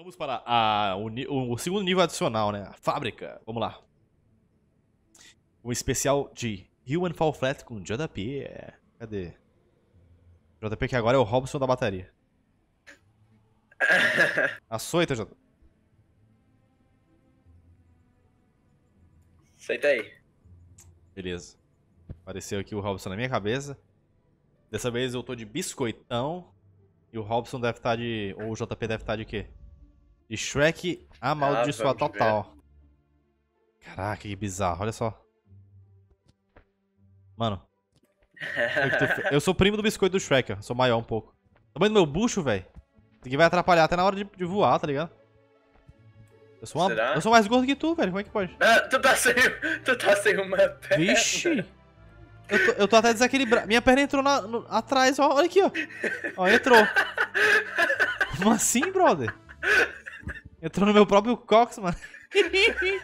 Vamos para a, o, o segundo nível adicional, né? A fábrica. Vamos lá. Um especial de Human Fall Flat com JP. Cadê? JP que agora é o Robson da bateria. Açoita, JP. Aceitei. Beleza. Apareceu aqui o Robson na minha cabeça. Dessa vez eu tô de biscoitão. E o Robson deve estar de. Ou o JP deve estar de quê? De Shrek amaldiçoado vamos ver. total. Caraca, que bizarro, olha só. Mano. Eu sou primo do biscoito do Shrek, ó. Sou maior um pouco. Tamanho do meu bucho, velho. Isso aqui vai atrapalhar até na hora de, de voar, tá ligado? Eu sou, uma- Será? eu sou mais gordo que tu, velho. Como é que pode? Ah, tu tá sem, tu tá sem uma perna. Vixe! Eu tô, eu tô até desequilibrado. Minha perna entrou na- no- atrás, ó. Olha aqui, ó. Ó, entrou. Como assim, brother? Entrou no meu próprio cox, mano. Deixa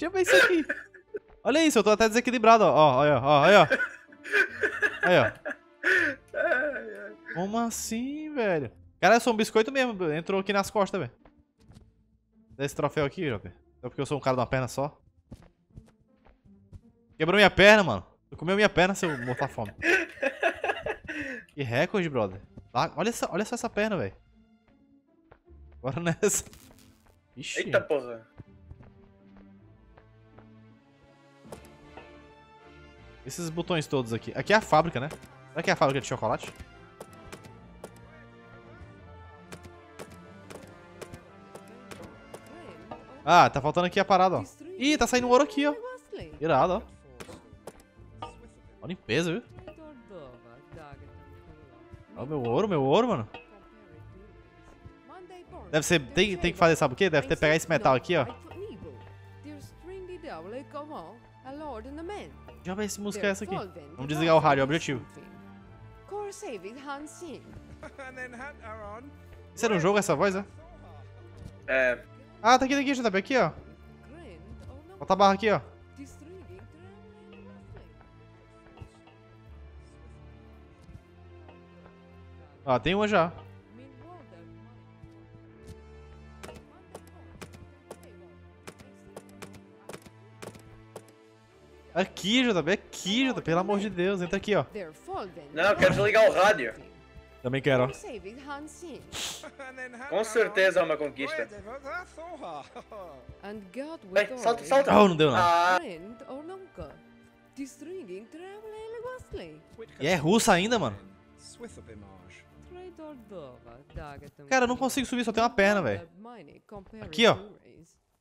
eu ver isso aqui. Olha isso, eu tô até desequilibrado, ó. Ó, olha, ó, olha, ó. Aí, ó. Como assim, velho? Cara, eu sou um biscoito mesmo. Entrou aqui nas costas, velho. Dá esse troféu aqui, Joper. Só porque eu sou um cara de uma perna só. Quebrou minha perna, mano. Tu comeu minha perna, seu morto à fome. Que recorde, brother. Lá- olha, essa, olha só essa perna, velho. Bora nessa. Ixi. Eita porra. Esses botões todos aqui. Aqui é a fábrica, né? Será que é a fábrica de chocolate? Ah, tá faltando aqui a parada, ó. Ih, tá saindo ouro aqui, ó. Irado, ó. Ó, limpeza, viu? Ó, meu ouro, meu ouro, mano. Deve ser. Tem, tem que fazer, sabe o quê? Deve ter pegar esse metal aqui, ó. Já vai esse música é essa aqui. Vamos desligar o rádio, é o objetivo. Isso era um jogo, essa voz, é? É, Ah, tá aqui, tá aqui, JP, aqui, ó. Bota a barra aqui, ó. Ó, tem uma já. Aqui, JP, aqui, JP, pelo amor de Deus, entra aqui, ó. Não, eu quero desligar o rádio. Também quero, ó. Com certeza é uma conquista. Ei, Ei, salta, salta. Oh, não deu não. Ah, E é russa ainda, mano. Cara, eu não consigo subir, só tem uma perna, velho. Aqui, ó.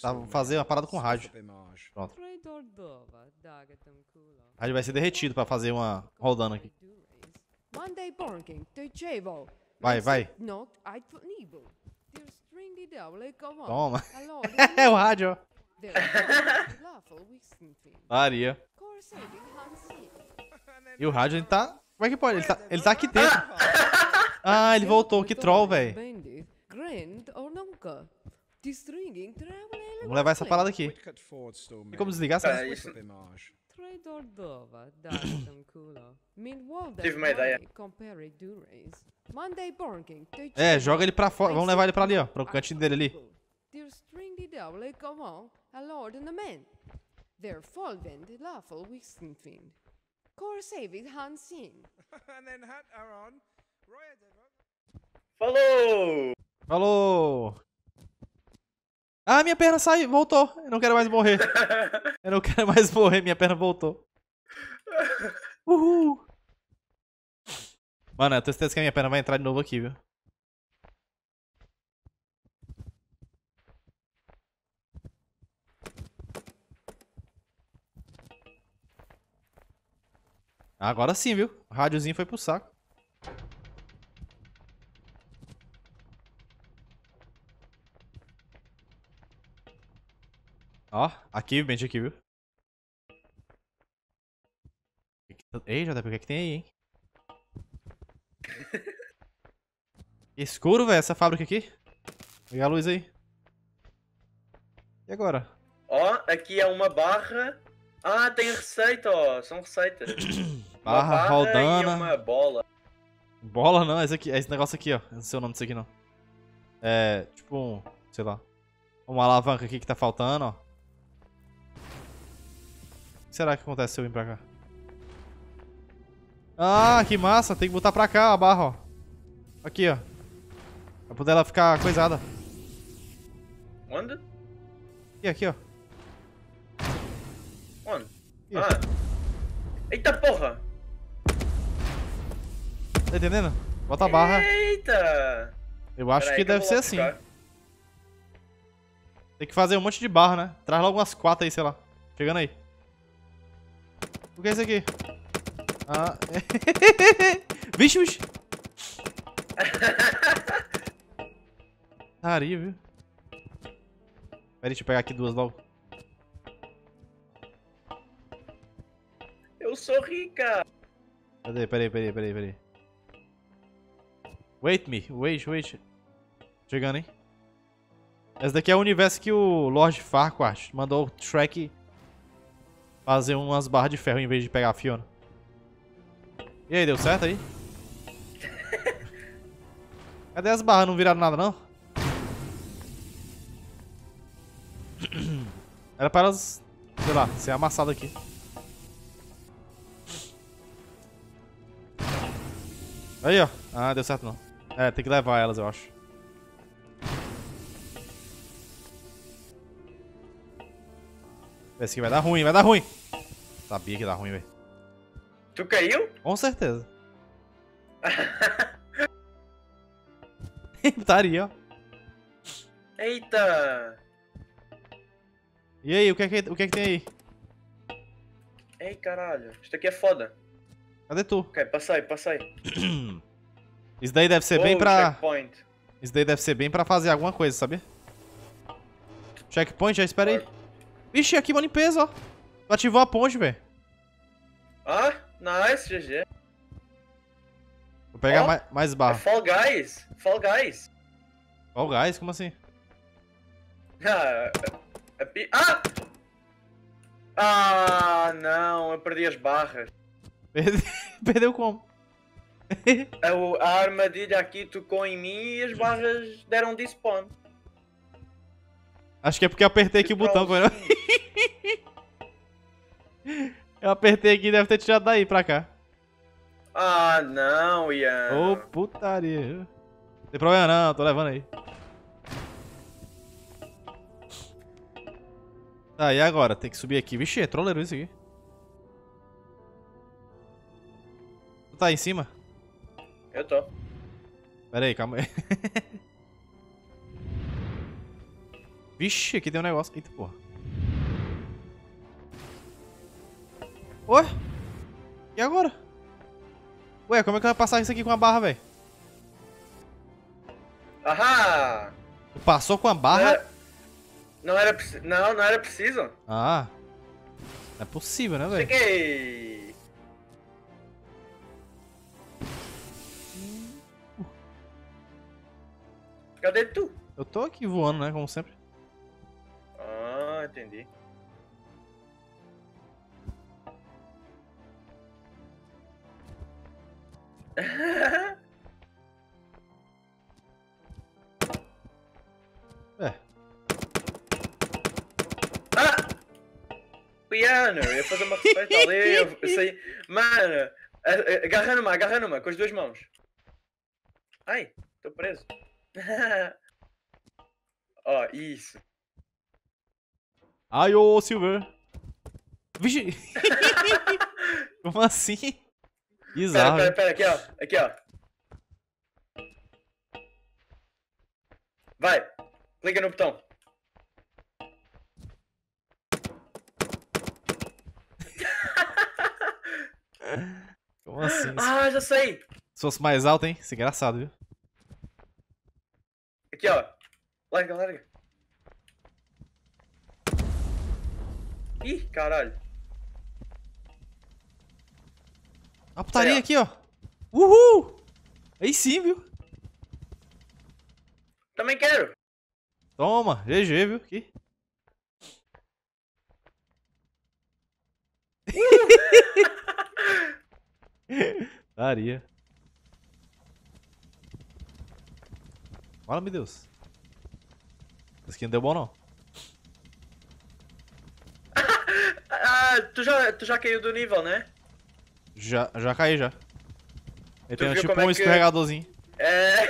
Tá, vou fazer uma parada com rádio. Pronto. O rádio vai ser derretido pra fazer uma rodando aqui. Vai, vai. Toma. É o rádio, ó. Maria. E o rádio, ele tá... Como é que pode? Ele tá, ele tá aqui dentro. Ah, ele voltou. Que troll, velho. Vamos levar essa parada aqui. Tem como desligar essa? Isso- Tive uma ideia. É, joga ele pra fora. Vamos levar ele pra ali, ó. Pro cantinho dele ali. Falou! Falou! Ah, minha perna saiu, voltou. Eu não quero mais morrer. Eu não quero mais morrer, minha perna voltou. Uhul! Mano, eu tenho certeza que a minha perna vai entrar de novo aqui, viu? Agora sim, viu? O rádiozinho foi pro saco. Ó, aqui, bem aqui, viu? Ei, JP, o que é que tem aí, hein? Escuro, velho, essa fábrica aqui. Liga a luz aí. E agora? Ó, aqui é uma barra. Ah, tem receita, ó. São receitas. Barra, barra Rodana. e uma bola. Bola não, esse, aqui, esse negócio aqui, ó. Eu não sei o nome disso aqui, não. É, tipo um, sei lá. Uma alavanca aqui que tá faltando, ó. Que será que acontece se eu vir pra cá? Ah, que massa. Tem que botar pra cá a barra, ó. Aqui, ó. Pra poder ela ficar coisada. Onde? Aqui, aqui, ó. Onde? Aqui, ó. Ah. Eita porra! Tá entendendo? Bota a barra. Eita! Eu acho Pera que deve vou ser assim. Tem que fazer um monte de barra, né? Traz logo umas quatro aí, sei lá. Chegando aí. O que é isso aqui? Ah. vixe, vixe. Taria, viu? Pera aí, deixa eu pegar aqui duas logo. Eu sou rica! Cadê? Pera aí, pera aí, pera aí, pera aí. Wait me, wait, wait. Chegando, hein? Esse daqui é o universo que o Lord Farquaad mandou o Shrek fazer umas barras de ferro em vez de pegar a Fiona. E aí, deu certo aí? Cadê as barras? Não viraram nada, não? Era para elas, sei lá, ser amassado aqui. Aí, ó. Ah, deu certo não. É, tem que levar elas, eu acho. Esse aqui vai dar ruim, vai dar ruim. Sabia que ia dar ruim, velho. Tu caiu? Com certeza. Estaria, ó. Eita! E aí, o que é que, o que, é que tem aí? Ei caralho, isto aqui é foda. Cadê tu? Ok, passei, passei. Isso daí deve ser bem Oh, pra... checkpoint. Isso daí deve ser bem pra fazer alguma coisa, sabia? Checkpoint, já espera aí. Vixe, aqui uma limpeza, ó. Ativou a ponte, velho. Ah, nice, GG. Vou pegar Ó. mais, mais É barra. Fall Guys, Fall Guys. O gás, como assim? Ah, pi- ah! Ah, não, eu perdi as barras. Perde- Perdeu como? A, o- a armadilha aqui tocou em mim e as barras deram despawn. Acho que é porque eu apertei aqui o botão, foi, não? Eu apertei aqui e deve ter tirado daí pra cá. Ah, não, Ian. Ô, putaria. viu? Não tem problema não, tô levando aí. Tá, e agora? Tem que subir aqui. Vixe, é troleiro isso aqui. Tu tá aí em cima? Eu tô. Pera aí, calma aí. Vixe, aqui tem um negócio. Eita porra. Oi? E agora? Ué, como é que eu vou passar isso aqui com a barra, velho? Ahá! Tu passou com a Não barra? era, não era, preci- não, não era preciso. Ah. Não é possível, né, velho? Cheguei! Cadê tu? Eu tô aqui voando, né, como sempre. Ah, entendi. É. Ah! Piano! Eu ia fazer uma receita ali. Eu, eu sei. Mano! a- a- Agarra numa, agarra numa, com as duas mãos. Ai, tô preso. Ó, isso. Ai, ô, Silver. Vixe. como assim? Pera, Bizarro. pera, pera, aqui ó, aqui ó. Vai, clica no botão. Como assim? Ah, já sei. Se fosse mais alto, hein? Isso é engraçado, viu? Aqui ó. Larga, larga. Ih, caralho. Uma putaria ó. aqui, ó. Uhul! Aí sim, viu? Também quero. Toma, GG, viu? Aqui. Daria. Fala, meu Deus. Esse aqui não deu bom, não. Ah, tu já, tu já caiu do nível, né? Já, já caí, já. Tem viu tipo é um que- escorregadorzinho. É.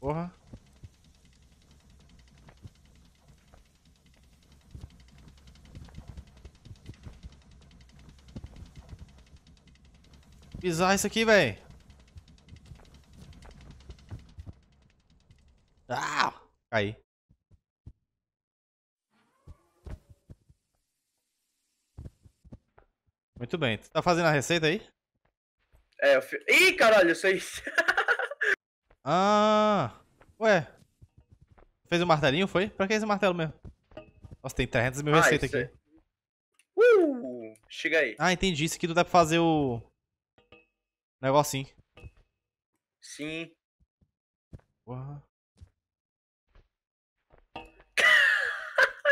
Porra. Pisar isso aqui, véi. Caí. Muito bem. Tu tá fazendo a receita aí? é eu fi... Ih, caralho, eu sei. Ah! Ué. Fez o martelinho, foi? Pra que esse martelo mesmo? Nossa, tem 300 mil Ah, receitas aqui. Uh, chega aí. Ah, entendi. Isso aqui tu dá pra fazer o... Negocinho. Sim. Porra.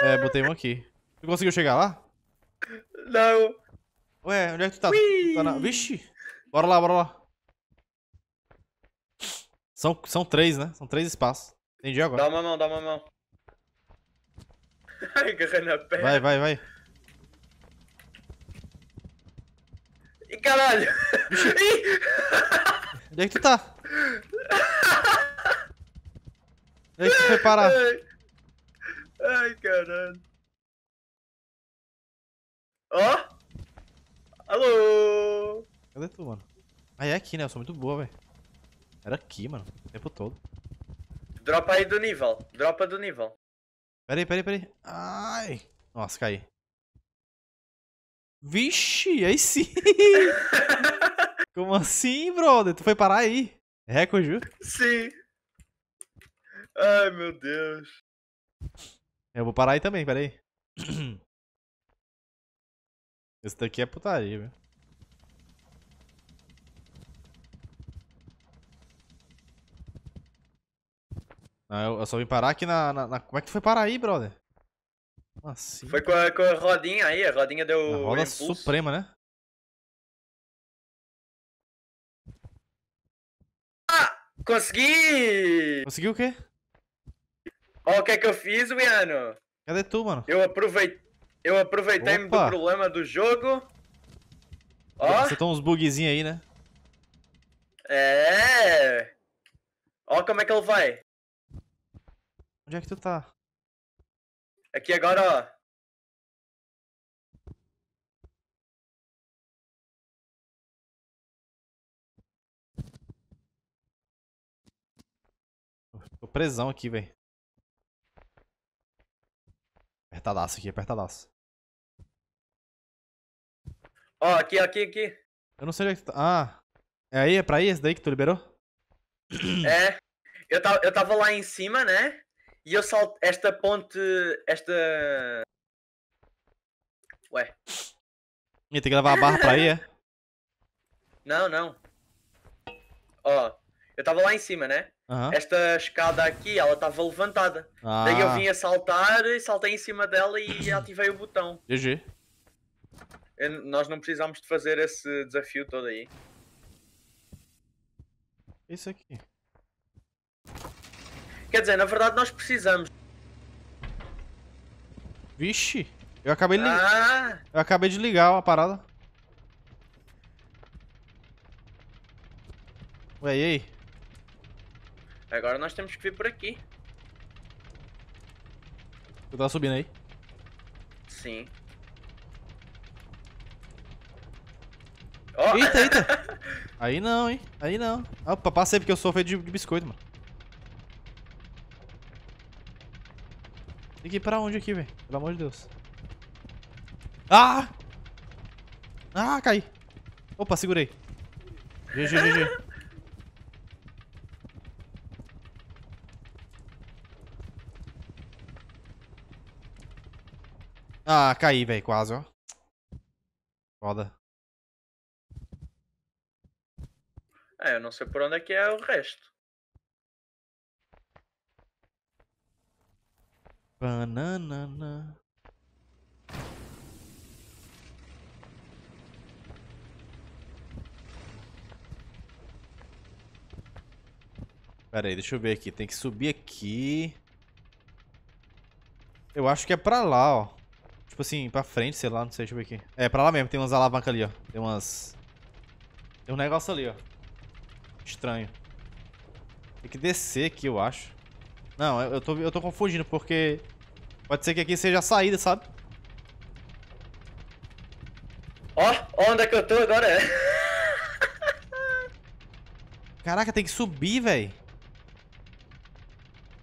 É, botei um aqui. Tu conseguiu chegar lá? Não. Ué, onde é que tu tá? Ui. Tá na... Vixe! Bora lá, bora lá. São, são três, né? São três espaços. Entendi agora. Dá uma mão, dá uma mão. Agarrei na perna. Vai, vai, vai. Ih, caralho. Ih. Onde é que tu tá? Onde é que tu foi parar? Ai. Caralho. Ó. Alô. Cadê tu, mano? Ah, é aqui, né? Eu sou muito boa, velho. Era aqui, mano. O tempo todo. Dropa aí do nível. Dropa do nível. Pera aí, pera aí, pera aí. Ai. Nossa, caí. Vixe, aí sim. Como assim, brother? Tu foi parar aí? Recorde, viu? Sim. Ai, meu Deus. Eu vou parar aí também, pera aí. Esse daqui é putaria, viu? Ah, eu, eu só vim parar aqui na, na- na- Como é que foi parar aí, brother? Assim? Foi com a, com a rodinha aí, a rodinha deu A roda impulso. suprema, né? Consegui! Conseguiu o quê? Ó, o que é que eu fiz, Wiano? Cadê tu, mano? Eu aproveitei, eu aproveitei-me do problema do jogo. Ó, Você tem uns bugzinhos aí, né? é. Ó como é que ele vai. Onde é que tu tá? Aqui agora, ó. Tô presão aqui, velho. Apertadaço aqui, apertadaço. Ó, aqui, aqui, aqui. Eu não sei onde é que tá. Ah. É aí? É pra aí esse daí que tu liberou? É. Eu, ta, eu tava lá em cima, né? E eu salto esta ponte. Esta. Ué. Ih, tem que levar a barra pra aí, é? Não, não. Ó. Eu tava lá em cima, né? Aham. Esta escada aqui, ela tava levantada. Ah, Daí eu vim a saltar e saltei em cima dela e ativei o botão. GG. Eu- nós não precisámos de fazer esse desafio todo aí. Isso aqui. Quer dizer, na verdade nós precisamos. Vixe. Eu acabei de, li- Ah! eu acabei de ligar a parada. Ué, e aí? Agora nós temos que vir por aqui. Tu tá subindo aí? Sim. Ó! Eita, eita. Aí não, hein? Aí não. Opa, passei porque eu sou feito de, de biscoito, mano. Tem que ir pra onde aqui, velho? Pelo amor de Deus. Ah! Ah, caí. Opa, segurei. GG, GG. Ah, caí, velho, quase, ó. Foda. É, eu não sei por onde é que é o resto. Bananana. Pera aí, deixa eu ver aqui. Tem que subir aqui. Eu acho que é pra lá, ó. Tipo assim, pra frente, sei lá, não sei, deixa eu ver aqui. É, pra lá mesmo, tem umas alavancas ali, ó. Tem umas... Tem um negócio ali, ó. Estranho. Tem que descer aqui, eu acho. Não, eu tô, eu tô confundindo, porque... Pode ser que aqui seja a saída, sabe? Ó, oh, onde é que eu tô agora? Caraca, tem que subir, velho.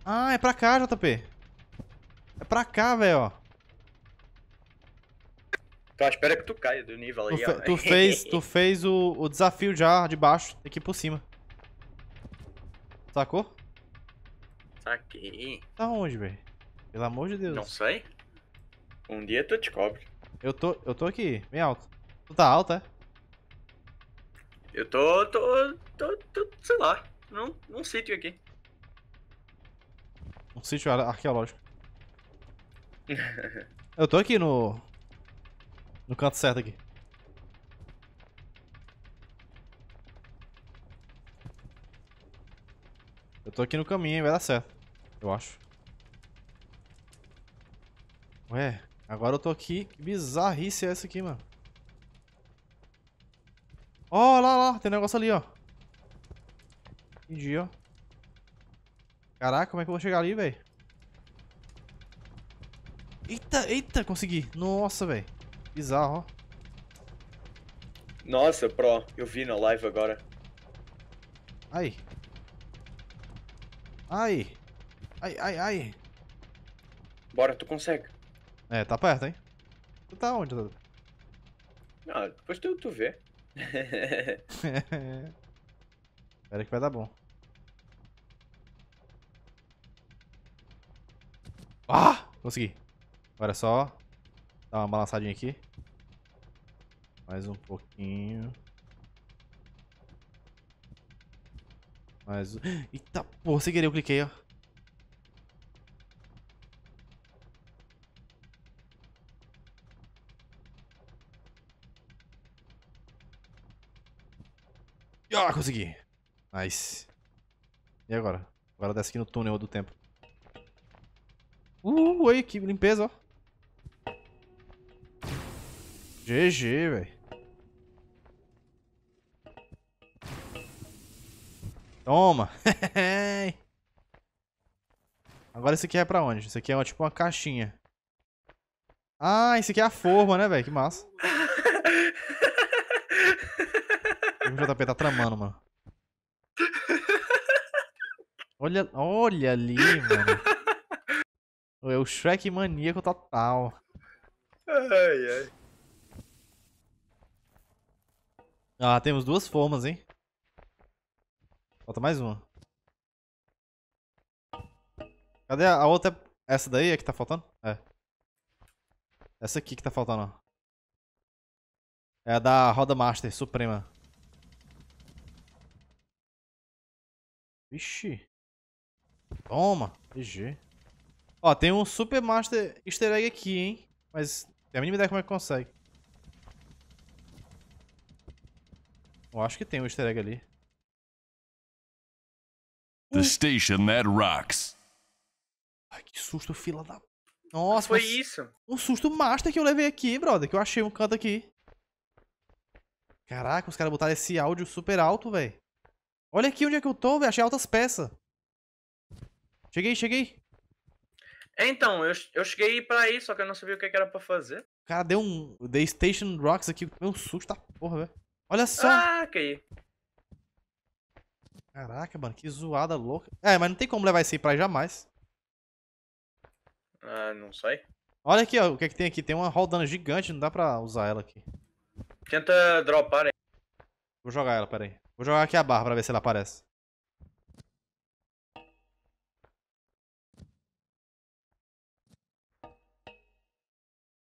Ah, é pra cá, JP. É pra cá, velho, ó. À espera que tu caia do nível aí, tu, ó. tu fez, tu fez o, o desafio já de baixo, ir por cima. Sacou? Saquei. Tá onde, velho? Pelo amor de Deus. Não sei. Um dia tu descobre. Eu tô, eu tô aqui, bem alto. Tu tá alto, é? Eu tô, tô, tô, tô sei lá, num, num sítio aqui. Um sítio ar- arqueológico. eu tô aqui no... No canto certo aqui. Eu tô aqui no caminho, hein? vai dar certo. Eu acho. Ué, agora eu tô aqui. Que bizarrice é essa aqui, mano? Ó, lá, lá, tem negócio ali, ó. Entendi, ó. Caraca, como é que eu vou chegar ali, velho? Eita, eita, consegui. Nossa, velho. Bizarro, ó. Nossa, pro, eu vi na live agora. Ai. Ai. Ai, ai, ai. Bora, tu consegue. É, tá perto, hein? Tu tá onde? Dudu? Ah, depois tu, tu vê. Espera que vai dar bom. Ah! Consegui. Agora é só dar uma balançadinha aqui. Mais um pouquinho. Mais um... Eita, porra, sem querer eu cliquei, ó. Ah, consegui. Nice. E agora? Agora desce aqui no túnel do tempo. Uh, oi, que limpeza, ó. GG, velho. Toma. Agora esse aqui é pra onde? Isso aqui é tipo uma caixinha. Ah, esse aqui é a forma, né, velho? Que massa. O JP tá tramando, mano. Olha, olha ali, mano. É o Shrek maníaco total. ai, ai. Ah, temos duas formas, hein? Falta mais uma. Cadê a a outra? Essa daí é que tá faltando? É. Essa aqui que tá faltando, ó. É a da Roda Master Suprema. Vixe. Toma. GG. Ó, tem um Super Master Easter Egg aqui, hein? Mas tem a mínima ideia como é que consegue. Eu acho que tem um easter egg ali. The station that rocks. Ai, que susto, fila da... Nossa, Foi mas- isso. um susto master que eu levei aqui, brother. Que eu achei um canto aqui. Caraca, os caras botaram esse áudio super alto, velho. Olha aqui onde é que eu tô, velho. Achei altas peças. Cheguei, cheguei. Então, eu, eu cheguei pra aí, só que eu não sabia o que, era pra fazer. O cara deu um... The Station Rocks aqui. Meu um susto da porra, velho. Olha só. Ah, caí. Caraca, mano. Que zoada louca. É, mas não tem como levar isso aí pra aí jamais. Ah, não sei. Olha aqui, ó. O que é que tem aqui? Tem uma rodando gigante. Não dá pra usar ela aqui. Tenta dropar aí. Vou jogar ela, pera aí. Vou jogar aqui a barra pra ver se ela aparece.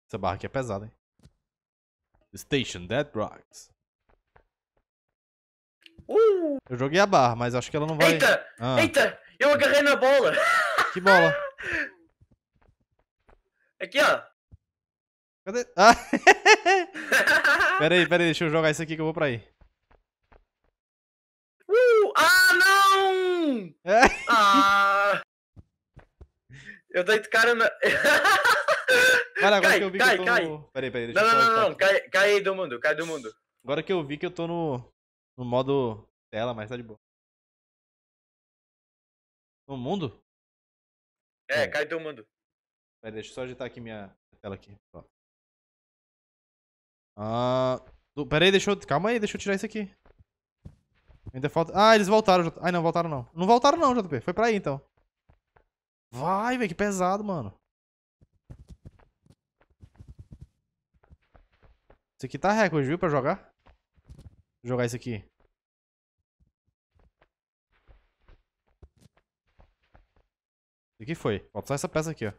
Essa barra aqui é pesada, hein? Station Dead Rocks. Uh! Eu joguei a barra, mas acho que ela não vai. Eita! Ah, Eita! Eu agarrei na bola! que bola. Aqui, ó! Cadê? Ah! pera aí, pera aí, deixa eu jogar isso aqui que eu vou pra aí. Uh! Ah, não! É. Ah! Eu dei de cara na. Cara, agora Cai, que eu vi cai, que eu tô cai. no. Pera aí, pera aí, deixa Não, eu não, não, não, cai, cai do mundo, cai do mundo. Agora que eu vi que eu tô no. No modo tela, mas tá de boa. No mundo? É, É. cai do mundo. Pera aí, deixa eu só agitar aqui minha tela aqui. Pronto. Ah. Pera aí, deixa eu. Calma aí, deixa eu tirar isso aqui. Ainda falta. Ah, eles voltaram. J- Ai, não, voltaram não. Não voltaram não, JP. Foi pra aí então. Vai, velho, que pesado, mano. Isso aqui tá recorde, viu, pra jogar? Jogar isso aqui. Isso aqui foi. Falta só essa peça aqui, ó.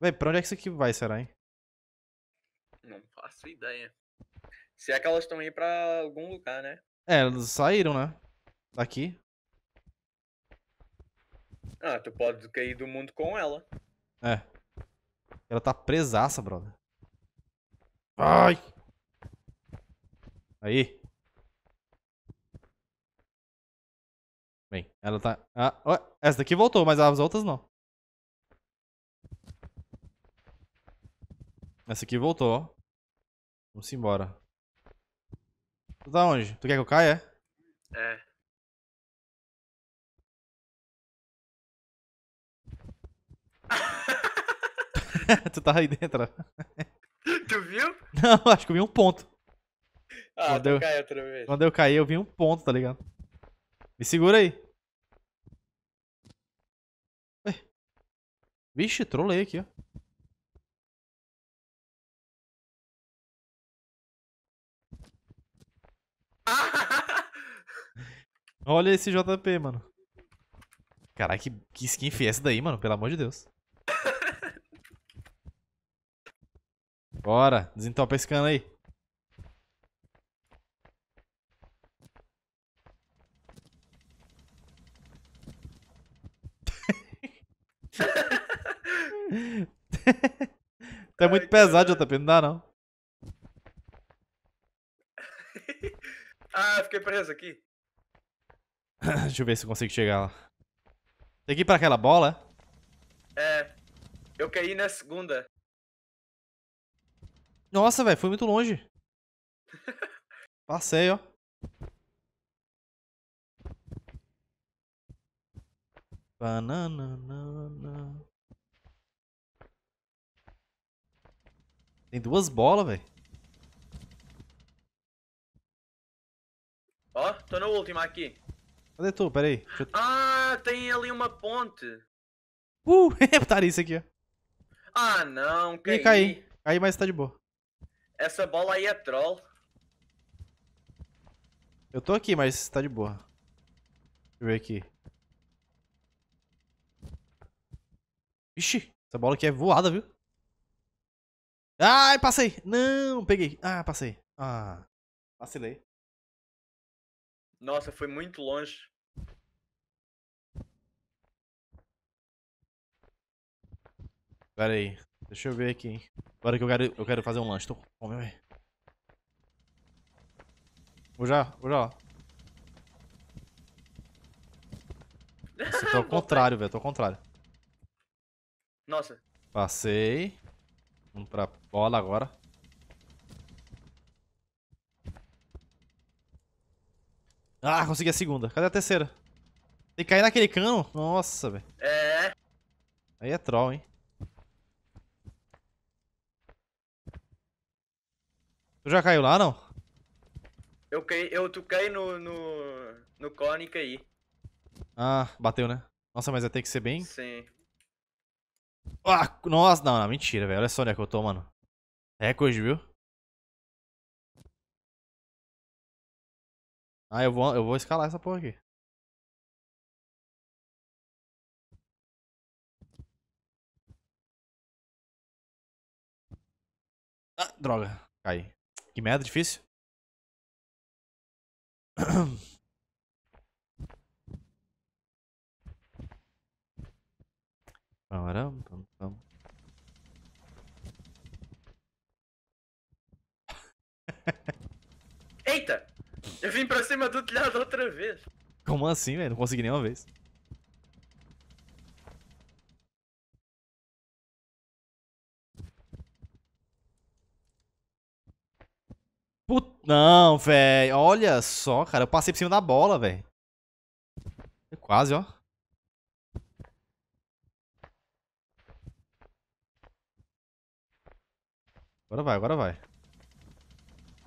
Véi, pra onde é que isso aqui vai, será, hein? Não faço ideia. Se é que elas estão aí pra algum lugar, né? É, elas saíram, né? Daqui. Ah, tu pode cair do mundo com ela. É. Ela tá presaça, brother. Ai! Aí. Bem, ela tá... Ah, ó, essa daqui voltou, mas as outras não. Essa aqui voltou, ó. Vamos embora. Tu tá onde? Tu quer que eu caia? é? Tu tá aí dentro. tu viu? Não, acho que eu vi um ponto. Ah, Fodeu. tu cai outra vez. Quando eu caí, eu vi um ponto, tá ligado? Me segura aí. Ué. Vixe, trolei aqui, ó. Olha esse JP, mano. Caralho, que, que skin feia essa daí, mano. Pelo amor de Deus. Bora, desentopa esse cano aí. É muito pesado, JP, não dá não. ah, fiquei preso aqui. Deixa eu ver se eu consigo chegar lá. Tem que ir pra aquela bola? É. Eu caí na segunda. Nossa, velho, foi muito longe. Passei, ó. Bananana. Tem duas bolas, velho. Ó, tô na última aqui. Cadê tu? Pera aí. Eu... Ah, tem ali uma ponte. Uh, botaria isso aqui, ó. Ah, não, caí. Ih, caí. Caí, mas tá de boa. Essa bola aí é troll. Eu tô aqui, mas tá de boa. Deixa eu ver aqui. Ixi, essa bola aqui é voada, viu? Ai, passei! Não, peguei. Ah, passei. Ah, vacilei. Nossa, foi muito longe. Pera aí. Deixa eu ver aqui, hein. Agora que eu quero, eu quero fazer um lanche. Tô com fome, velho. Vou já, vou já. Nossa, tô ao contrário, velho. Tô ao contrário. Nossa, Passei. Vamos pra bola agora. Ah, consegui a segunda. Cadê a terceira? Tem que cair naquele cano? Nossa, velho. é. Aí é troll, hein? Tu já caiu lá, não? Eu caí, eu toquei no, no, no cone e caí. Ah, bateu, né? Nossa, mas vai ter que ser bem... Sim. Ah, nossa, não, não, mentira, velho. Olha só onde é que eu tô, mano. É recorde, viu? Ah, eu vou, eu vou escalar essa porra aqui. Ah, droga. Cai. Que merda, difícil. Param, Eita! Eu vim para cima do telhado outra vez. Como assim, velho? Não consegui nenhuma vez. Put... Não, velho. Olha só, cara. Eu passei por cima da bola, velho. Quase, ó. Agora vai, agora vai.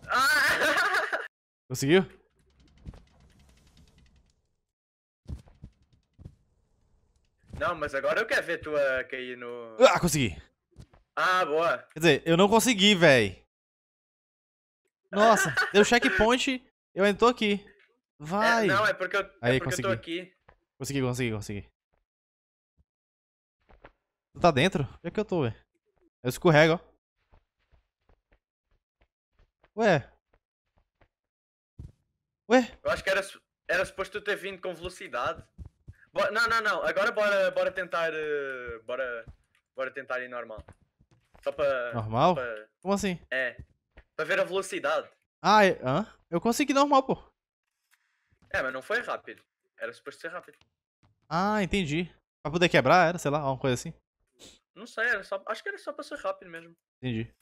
Ah! Conseguiu? Não, mas agora eu quero ver tu a cair no. Ah, consegui. Ah, boa. Quer dizer, eu não consegui, velho. Nossa, deu checkpoint, eu ainda tô aqui. Vai. É, não, é porque eu, Aí, é porque eu tô consegui. aqui. Consegui, consegui, consegui. Tu tá dentro? Onde é que eu tô, velho? Eu escorrego, ó. Ué? Ué? Eu acho que era, era suposto tu ter vindo com velocidade. Bo- não, não, não. Agora bora, bora tentar. eh, bora, bora tentar ir normal. Só para. Normal? Como assim? É. Para ver a velocidade. Ah, é... hã? Eu consegui normal, pô. É, mas não foi rápido. Era suposto ser rápido. Ah, entendi. Pra poder quebrar, era, sei lá, uma coisa assim. Não sei, era só. Acho que era só para ser rápido mesmo. Entendi.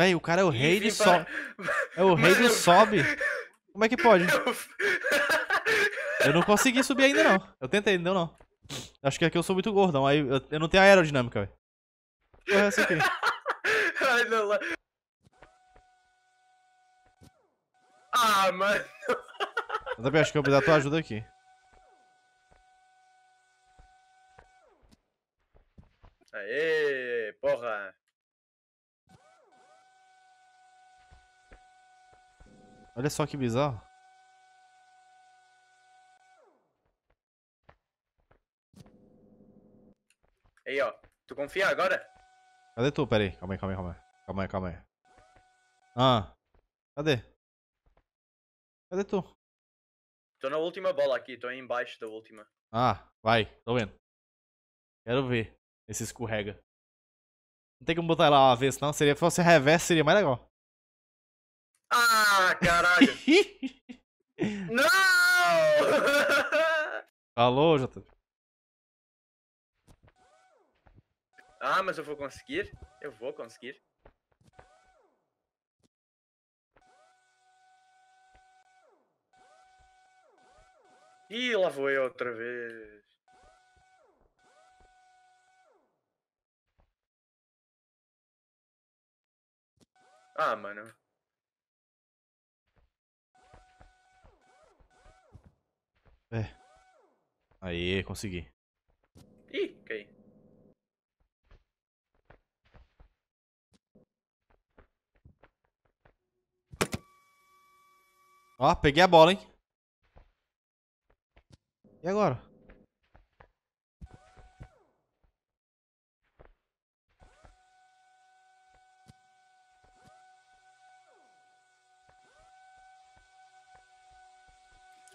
Véi, o cara é o rei do para- É o rei do sobe. Como é que pode? Eu não consegui subir ainda, não. Eu tentei, não deu, não. Acho que aqui eu sou muito gordão, aí eu, eu não tenho aerodinâmica, velho. Porra, é essa aqui. Ai, não, lá. Ah, mano. Eu também acho que eu vou precisar da tua ajuda aqui. Aê, porra. Olha só que bizarro. Aí, ó. Tu confia agora? Cadê tu? Pera aí. Calma aí, calma aí, calma aí. Calma aí, calma aí. Ah. Cadê? Cadê tu? Tô na última bola aqui, tô aí embaixo da última. Ah, vai. Tô vendo. Quero ver. Esse escorrega. Não tem como botar ela uma vez, não. Seria, se fosse reverso, seria mais legal. Ah, caralho. não! Falou, JP. ah, mas eu vou conseguir? Eu vou conseguir. Ih, lá vou eu outra vez. Ah, mano. Aê, consegui. Ih, ok. Ó, peguei a bola, hein? E agora?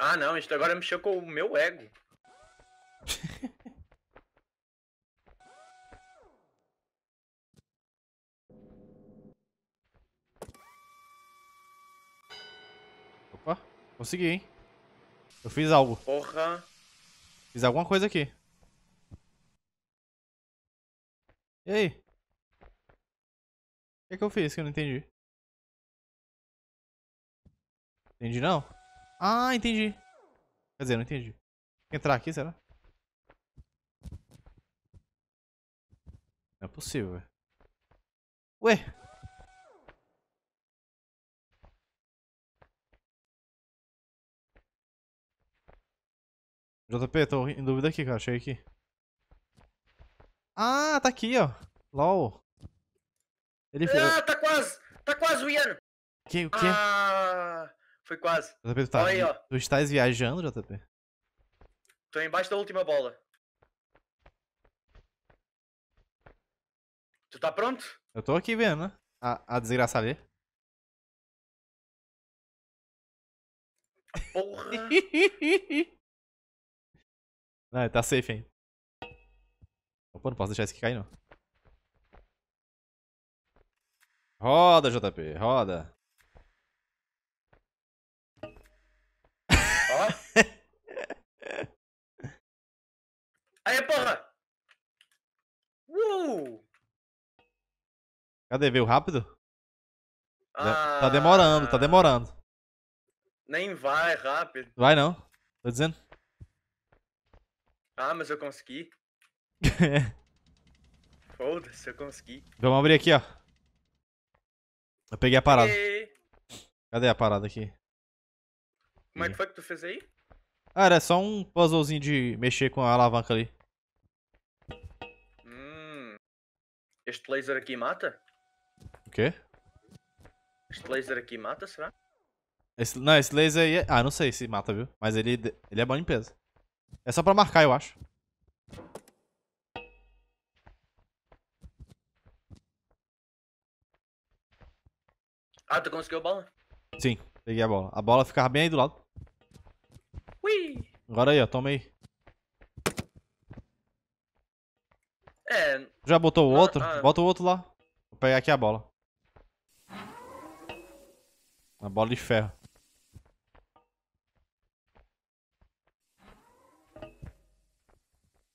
Ah, não, isto agora mexeu com o meu ego. Opa, consegui, hein? Eu fiz algo. Porra. Fiz alguma coisa aqui. E aí? O que, que eu fiz que eu não entendi? Entendi não? Ah, entendi. Quer dizer, não entendi. Entrar aqui, será? Não é possível, velho. Ué? JP, tô em dúvida aqui, cara. Cheguei aqui. Ah, tá aqui, ó. LOL. Ele. Ah, tá quase! Tá quase o Ian! Que, o que? Ah, foi quase. JP, tu, tá, Olha aí, ó. tu estás viajando, JP? Tô embaixo da última bola. Tu tá pronto? Eu tô aqui vendo, né? A, a desgraça ali. Porra! não, tá safe ainda. Opa, não posso deixar esse aqui cair, não. Roda, JP, roda. Ó. Aí, porra! Uh! Cadê? Veio rápido? Ah, Tá demorando, tá demorando. Nem vai rápido. Vai não. Tô dizendo. Ah, mas eu consegui. Foda-se, eu consegui. Vamos abrir aqui, ó. Eu peguei a parada. E... Cadê a parada aqui? Como é que foi que tu fez aí? Ah, era só um puzzlezinho de mexer com a alavanca ali. Este laser aqui mata? O quê? Este laser aqui mata, será? Esse, não, esse laser aí é... Ah, não sei se mata, viu? Mas ele, ele é bom em peso. É só pra marcar, eu acho. Ah, tu conseguiu a bola? Sim, peguei a bola. A bola ficava bem aí do lado. Ui! Agora aí, ó, toma aí. É, Já botou o Ah, outro? ah. Bota o outro lá. Vou pegar aqui a bola. Uma bola de ferro.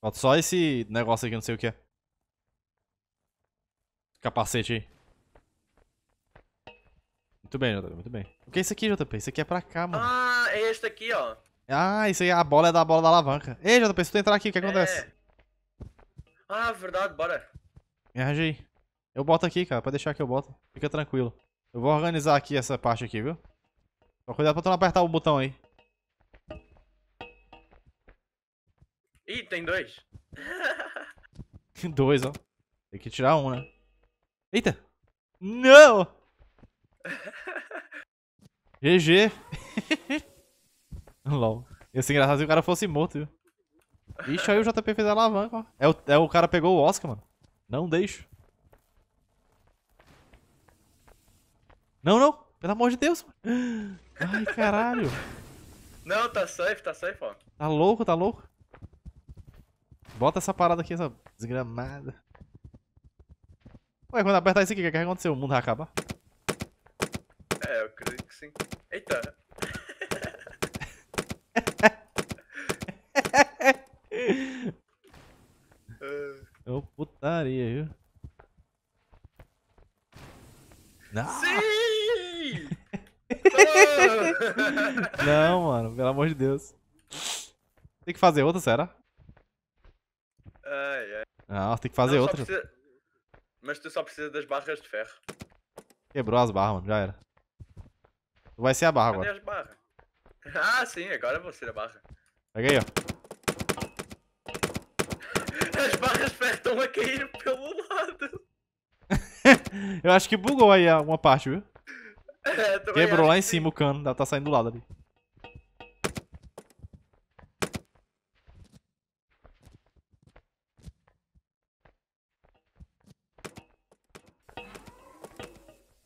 Falta só esse negócio aqui, não sei o que é. Capacete aí. Muito bem, JP, muito bem. O que é isso aqui, JP? Isso aqui é pra cá, mano. Ah, é este aqui, ó. Ah, isso aí, a bola é da bola da alavanca. Ei, JP, se tu entrar aqui, o que acontece? Ah, verdade, bora. Me arranja aí. Eu boto aqui, cara. Pode deixar que eu boto. Fica tranquilo. Eu vou organizar aqui essa parte aqui, viu? Só cuidado pra tu não apertar o botão aí. Ih, tem dois. Dois, ó. Tem que tirar um, né? Eita! Não! GG! LOL. Ia ser engraçado se o cara fosse morto, viu? Ixi, aí o JP fez a alavanca, ó. É o, é o cara pegou o Oscar, mano. Não deixo. Não, não. Pelo amor de Deus. mano. Ai, caralho. Não, tá safe, tá safe, ó. Tá louco, tá louco? Bota essa parada aqui, essa desgramada. Ué, quando apertar isso aqui, o que que aconteceu? O mundo vai acabar? É, eu acredito que sim. Eita. Ô, putaria, viu? Não, Sim! Não, mano, pelo amor de Deus. Tem que fazer outra, será? ai, ai. Não, tem que fazer Não, outra. precisa- Mas tu só precisa das barras de ferro. Quebrou as barras, mano, já era. Vai ser a barra Cadê agora. as barras? Ah, sim, agora eu vou ser a barra. Pega aí, ó. As barras de ferro estão a cair pelo lado. Eu acho que bugou aí uma parte, viu? É, Quebrou lá em que cima o cano, deve tá saindo do lado ali.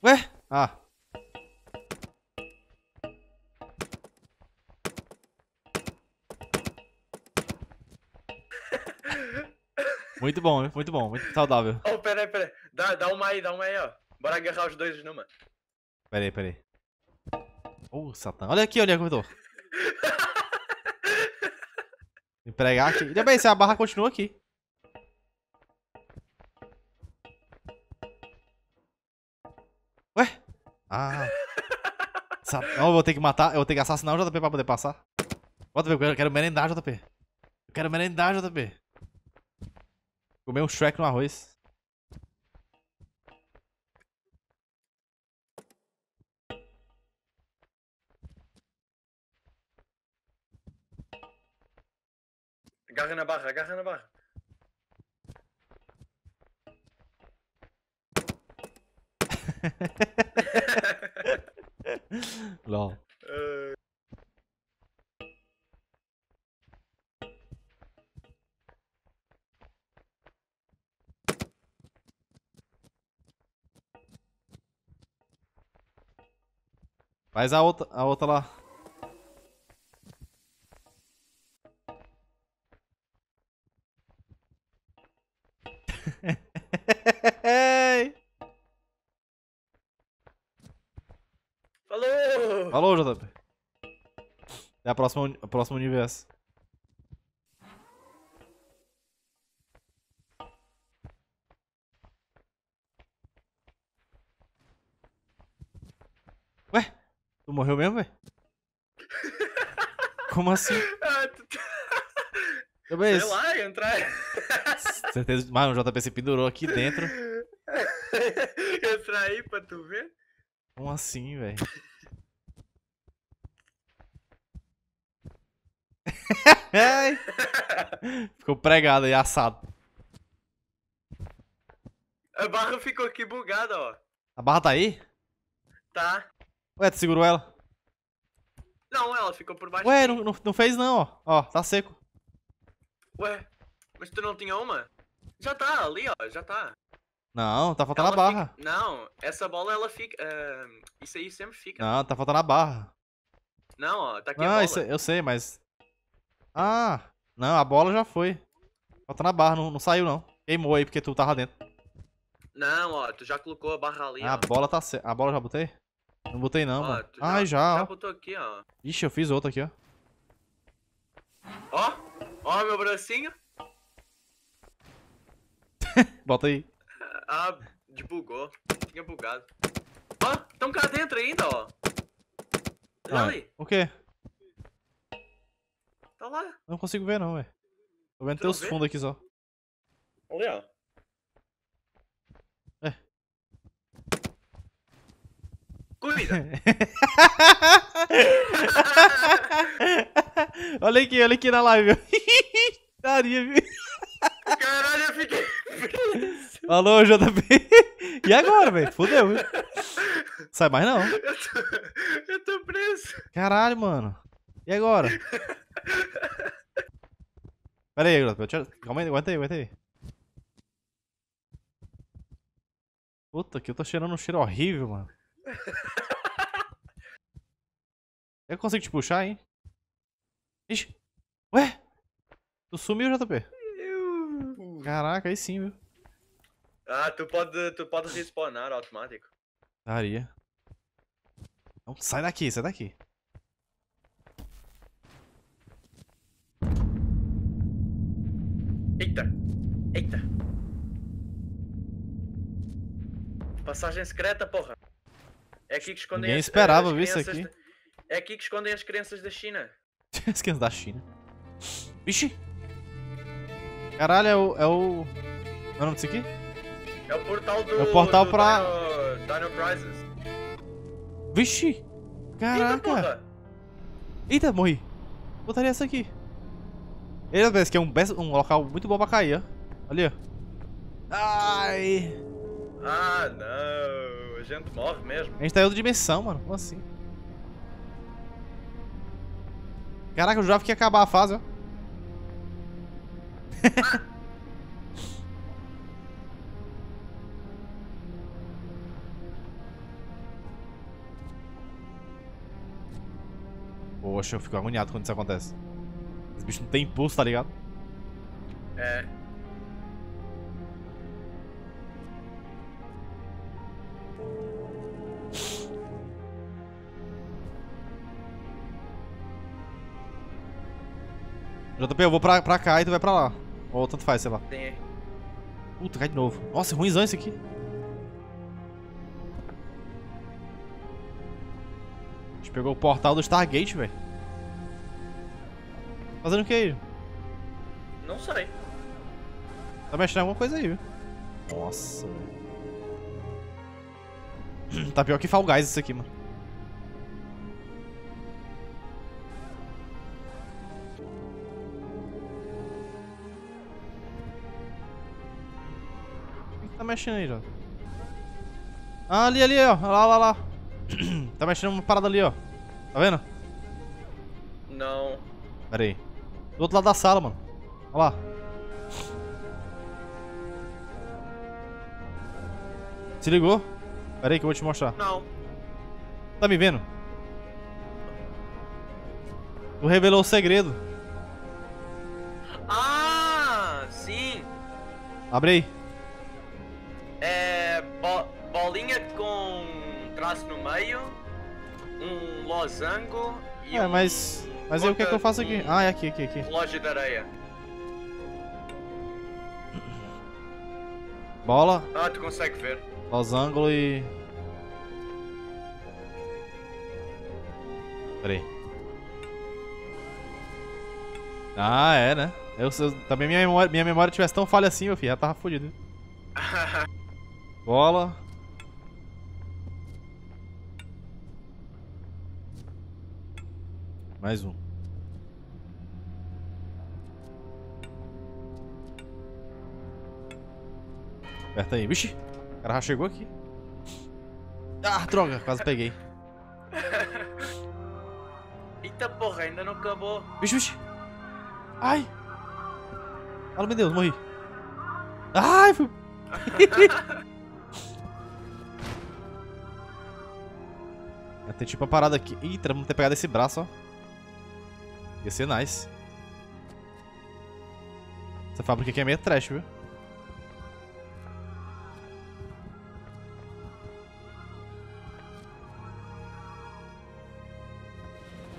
Ué? Ah. Muito bom, muito bom, muito saudável. Oh, peraí, peraí. Dá, dá uma aí, dá uma aí, ó. Bora agarrar os dois numa. Pera aí, pera aí. Ô, Satã. Olha aqui, olha como eu tô. Empregar aqui. Ainda bem, se a barra continua aqui. Ué? Ah. Não, eu vou ter que matar. Eu vou ter que assassinar o JP pra poder passar. Bota eu quero merendar, JP. Eu quero merendar, JP. Comer um Shrek no arroz. Agarra na barra, agarra na barra. LOL. Faz a outra, a outra lá. Falou! Falou, JP. Até a próxima, a próximo universo. Ué? Tu morreu mesmo, velho? Como assim? Ah, Eu bem, Sei lá, entrar. certeza. Mano, o JP se pendurou aqui dentro. entrar aí pra tu ver. Como assim, velho? Ficou pregado aí, assado. A barra ficou aqui bugada, ó. A barra tá aí? Tá? Ué, tu segurou ela? Não, ela ficou por baixo. Ué, não, não, fez não, ó. Ó, tá seco. Ué, mas tu não tinha uma? Já tá, ali, ó, já tá. Não, tá faltando Ela a barra. fica- Não, essa bola ela fica. ah, isso aí sempre fica. Não, tá faltando a barra. Não, ó, tá aqui a Não, bola. isso, eu sei, mas. Ah, não, a bola já foi. Faltando a barra, não, não saiu não. Queimou aí porque tu tava dentro. Não, ó, tu já colocou a barra ali, Ah, a ó. bola tá certa. A bola já botei? Não botei não, Ó, mano. Ai, já, Já ó. botou aqui, ó. Ixi, eu fiz outra aqui, ó. Ó, ó meu bracinho. Bota aí. Ah, desbugou. Tinha bugado. Ó, tão cá dentro ainda, ó. Olha Ah, ali, o quê? tá lá. Não consigo ver não, velho. Tô vendo teus fundos aqui só. Olha, ó. Cuida. olha aqui, olha aqui na live. Daria, viu? Caralho, eu fiquei. Falou, JP. E agora, velho? Fudeu, viu? Sai mais não. Eu tô, eu tô preso. Caralho, mano. E agora? Pera aí, eu- Calma aí, aguenta aí, aguenta aí. Puta, que eu tô cheirando um cheiro horrível, mano. Eu consigo te puxar, hein? Ixi. Ué? Tu sumiu, JP? Caraca, aí sim, viu? Ah, tu pode, tu pode respawnar automático. Daria. Não, sai daqui, sai daqui. Eita! Eita! Passagem secreta, porra! É aqui que escondem Ninguém as- esperava as isso crianças aqui. da- É aqui que escondem as crianças da China. Esquenta da China. Vixe! Caralho, é o. É o. Qual é o nome disso aqui? É o portal do. É o portal do pra- Dino, Dino Prizes. Vixe! Eita, Caraca! porra! Eita, morri. Botaria essa aqui. Ele parece que é um, um local muito bom pra cair, ó. Ali, ó. Ai! Ah, não! Gente morre mesmo. A gente tá em outra dimensão, mano. Como assim? Caraca, eu jurava que ia acabar a fase, ó. Poxa, eu fico agoniado quando isso acontece. Esse bicho não tem impulso, tá ligado? É. JP, eu vou pra, pra cá e tu vai pra lá. Ou tanto faz, sei lá. Tem aí. Puta, cai de novo. Nossa, é ruimzão esse aqui. A gente pegou o portal do Stargate, velho. Fazendo o que aí? Não sei. Tá mexendo em alguma coisa aí, viu? Nossa, velho. Tá pior que Fall Guys isso aqui, mano. Mexendo aí, Jota? Ah, ali, ali, ó. Lá, lá, lá. tá mexendo uma parada ali, ó. Tá vendo? Não. Pera aí. Do outro lado da sala, mano. Olha lá. Se ligou? Pera aí que eu vou te mostrar. Não. Tá me vendo? Tu revelou o segredo. Ah, sim. Abre aí. Um losango e É, um. mas. Mas aí o que é que eu faço aqui? Ah, é aqui, aqui, aqui. Relógio de areia. Bola, Ah, tu consegue ver. losango e. Pera aí. Ah, é, né? Eu, eu- também minha memória, minha memória tivesse tão falha assim, meu filho, já tava fudido. Bola. Mais um. Aperta aí. Vixe, o cara já chegou aqui. Ah, droga, quase peguei. Eita porra, ainda não acabou. Vixe, vixe. Ai. Fala, meu Deus, morri. Ai, fui... Tem tipo uma parada aqui. Eita, vamos ter pegado esse braço, ó. Ia ser nice. Essa fábrica aqui é meio trash, viu?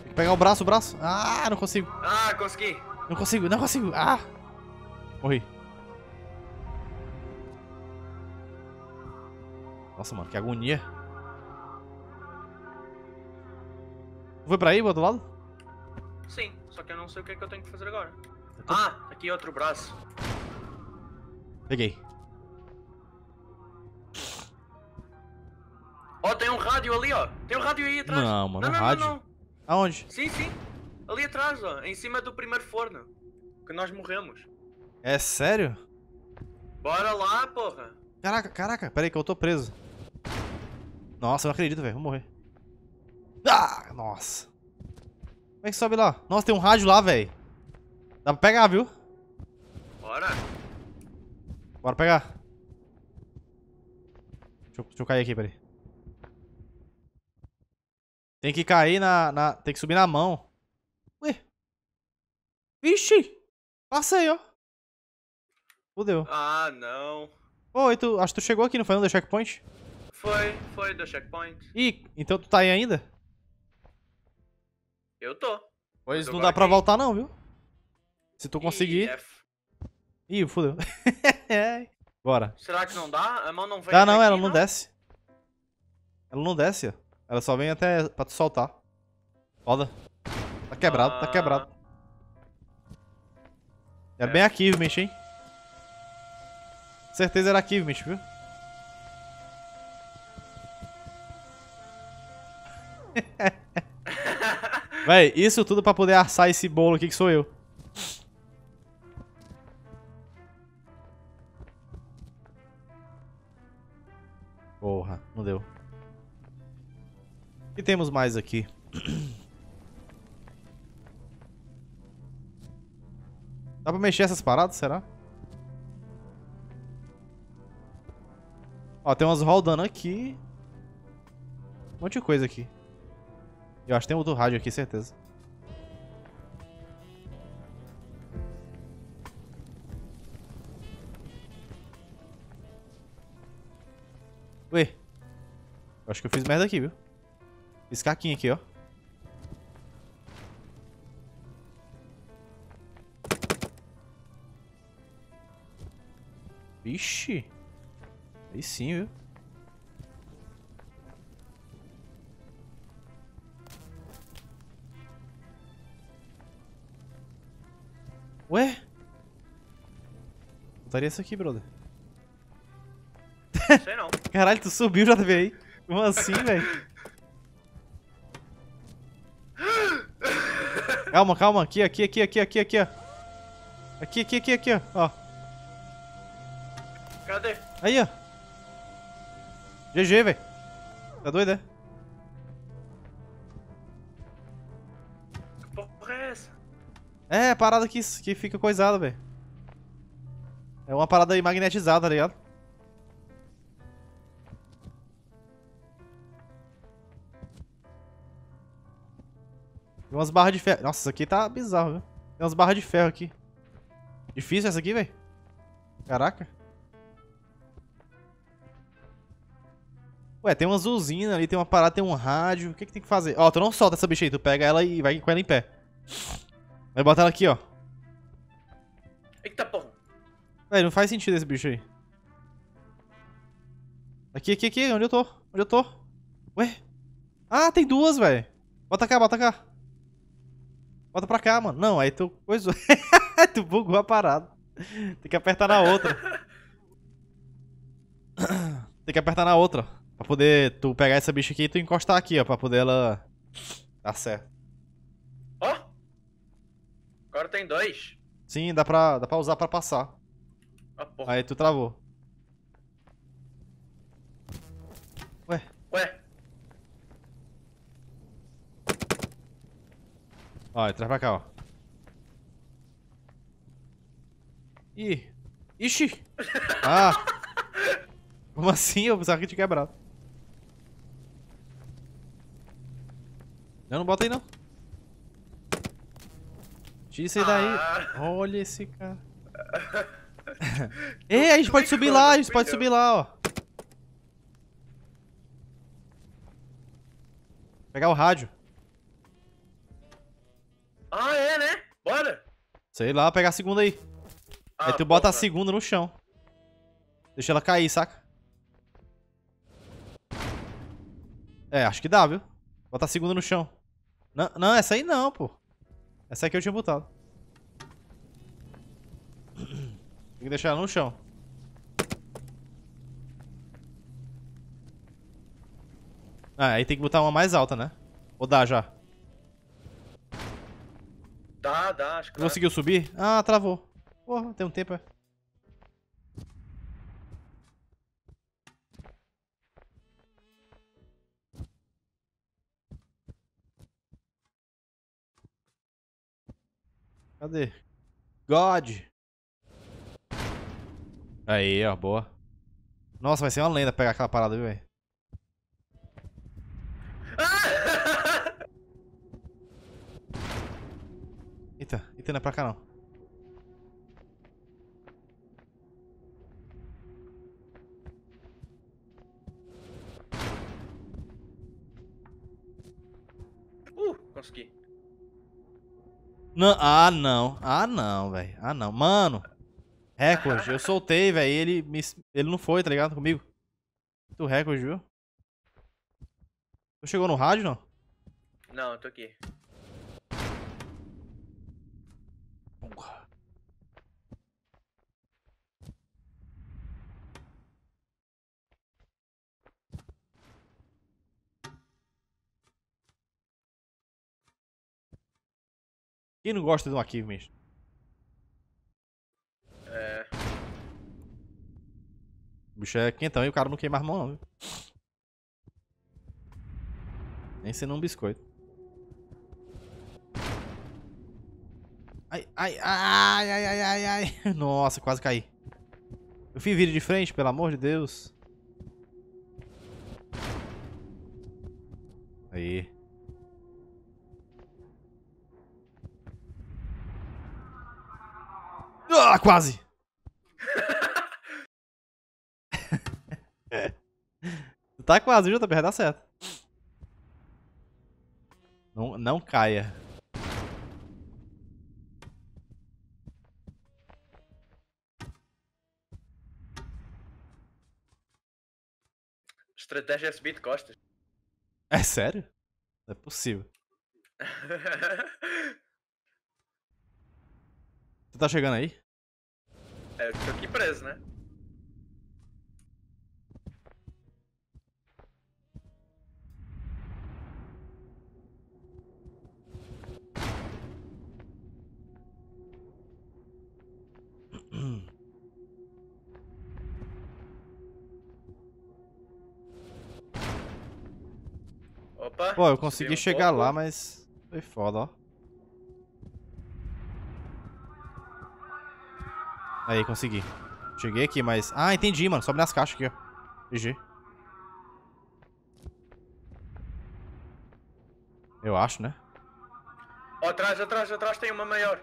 Tem que pegar o braço, o braço. Ah, não consigo. Ah, consegui. Não consigo, não consigo. Ah! Morri. Nossa, mano, que agonia. Foi pra aí, pro outro lado? Sim, só que eu não sei o que é que eu tenho que fazer agora. Ah, aqui outro braço. Peguei. Ó, tem um rádio ali, ó. Tem um rádio aí atrás. Não, mano, não, um não, rádio? Não, não. Aonde? Sim, sim. Ali atrás, ó. Em cima do primeiro forno. Que nós morremos. É sério? Bora lá, porra. Caraca, caraca, pera aí que eu tô preso. Nossa, eu não acredito, velho. Vou morrer. Ah, nossa. Como é que sobe lá? Nossa, tem um rádio lá, velho. Dá pra pegar, viu? Bora. Bora pegar. Deixa eu, deixa eu cair aqui, peraí. Tem que cair na, na. Tem que subir na mão. Ué. Vixe! Passei, ó. Fudeu. Ah, não. Oi, tu. Acho que tu chegou aqui, não foi? No The checkpoint? Foi, foi do checkpoint. Ih, então tu tá aí ainda? Eu tô. Pois não dá pra voltar, não, viu? Se tu conseguir. Ih, F. Ih, fudeu. Bora. Será que não dá? A mão não vem Tá, até não, ela aqui, não desce. Ela não desce, ó. Ela só vem até pra tu soltar. Foda. Tá quebrado, tá Ah. quebrado. Era É. bem achievement, hein? Certeza era achievement, viu? Véi, isso tudo pra poder assar esse bolo aqui que sou eu. Porra, não deu. O que temos mais aqui? Dá pra mexer essas paradas, será? Ó, tem umas rodando aqui. Um monte de coisa aqui. Eu acho que tem outro rádio aqui, certeza. Ué. Eu acho que eu fiz merda aqui, viu? Fiz caquinha aqui, ó. Vixe. Aí sim, viu? Botaria isso aqui, brother. Sei não. Caralho, tu subiu já aí? Como assim, velho? Calma, calma. Aqui, aqui, aqui, aqui, aqui, aqui, ó. Aqui, aqui, aqui, aqui, ó. Cadê? Aí, ó. GG, velho. Tá doido, é? Que porra é essa? É, parada que, que fica coisada, velho. É uma parada aí magnetizada, tá ligado? Tem umas barras de ferro. Nossa, isso aqui tá bizarro, viu? Tem umas barras de ferro aqui. Difícil essa aqui, velho. Caraca. Ué, tem umas usinas ali, tem uma parada, tem um rádio. O que que tem que fazer? Ó, tu não solta essa bicha aí, tu pega ela e vai com ela em pé. Vai botar ela aqui, ó. Eita porra. Véi, não faz sentido esse bicho aí. Aqui, aqui, aqui, onde eu tô? Onde eu tô? Ué? Ah, tem duas, velho. Bota cá, bota cá. Bota pra cá, mano. Não, aí tu coisa. tu bugou a parada. Tem que apertar na outra. Tem que apertar na outra. Pra poder tu pegar essa bicha aqui e tu encostar aqui, ó. Pra poder ela. Tá certo. Ó. Agora tem dois. Sim, dá pra, dá pra usar pra passar. Porra. Aí tu travou. Ué, Ué. ó, traz pra cá, ó. Ih. Ixi! Ah! Como assim? Eu pensava que tinha quebrado. Não, não bota aí não. Tira isso aí daí. Ah. Olha esse cara. Ei, a gente pode subir lá, a gente pode subir lá, ó. Pegar o rádio. Ah, é, né? Bora. Sei lá, pegar a segunda aí. Ah, aí tu bota a segunda no chão. Deixa ela cair, saca? É, acho que dá, viu? Bota a segunda no chão. Não, não, essa aí não, pô. Essa aqui eu tinha botado. Tem que deixar ela no chão. Ah, aí tem que botar uma mais alta, né? Ou dá já? Dá, dá, acho que dá. Conseguiu subir? Ah, travou. Porra, tem um tempo, é. Cadê? God! Aí, ó, boa. Nossa, vai ser uma lenda pegar aquela parada, viu, velho? Eita, eita, não é pra cá não. Uh, consegui. Não, ah, não. Ah, não, velho. Ah, não. Mano. Recorde. Eu soltei, velho. Ele, me, ele não foi, tá ligado? Comigo. Tu recorde, viu? Tu chegou no rádio, não? Não, eu tô aqui. Porra. Quem não gosta de um achievement? É. O bicho é quentão e o cara não queima as mãos, não, viu? Nem sendo um biscoito. Ai, ai, ai, ai, ai, ai, ai. Nossa, quase caí. Eu fiz vídeo de frente, pelo amor de Deus. Aí. Ah, quase! Tá quase, viu? Tá perto, dá certo. Não, não caia. Estratégia é subir de costas. É sério? Não é possível. Tu tá chegando aí? é, eu tô aqui preso, né? Opa. Pô, eu consegui um chegar pouco. lá, mas foi foda, ó. Aí, consegui. Cheguei aqui, mas... Ah, entendi, mano. Sobe nas caixas aqui, ó. GG. Eu acho, né? Oh, atrás, atrás, atrás tem uma maior.